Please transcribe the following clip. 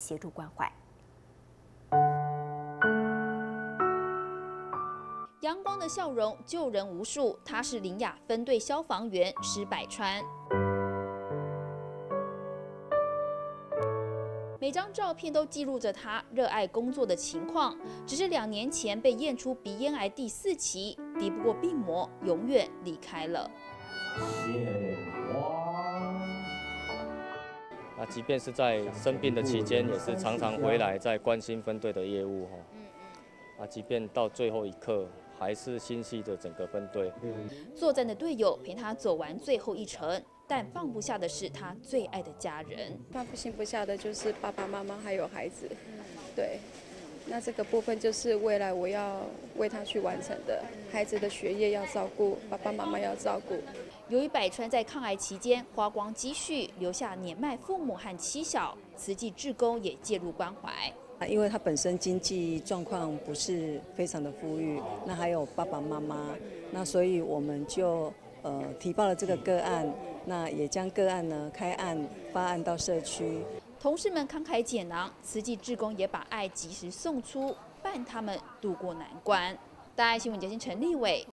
协助关怀。阳光的笑容救人无数，他是林雅分队消防员施百川。每张照片都记录着他热爱工作的情况，只是两年前被验出鼻咽癌第四期，敌不过病魔，永远离开了。那即便是在生病的期间，也是常常回来在关心分队的业务哈。啊，即便到最后一刻，还是心系着整个分队。作战的队友陪他走完最后一程，但放不下的是他最爱的家人。放不心不下的就是爸爸妈妈还有孩子。对，那这个部分就是未来我要为他去完成的。孩子的学业要照顾，爸爸妈妈要照顾。由于百川在抗癌期间花光积蓄，留下年迈父母和妻小，慈济志工也介入关怀。啊，因为他本身经济状况不是非常的富裕，那还有爸爸妈妈，那所以我们就呃提报了这个个案，那也将个案呢开案发案到社区。同事们慷慨解囊，慈济志工也把爱及时送出，伴他们渡过难关。大爱新闻中心陈立伟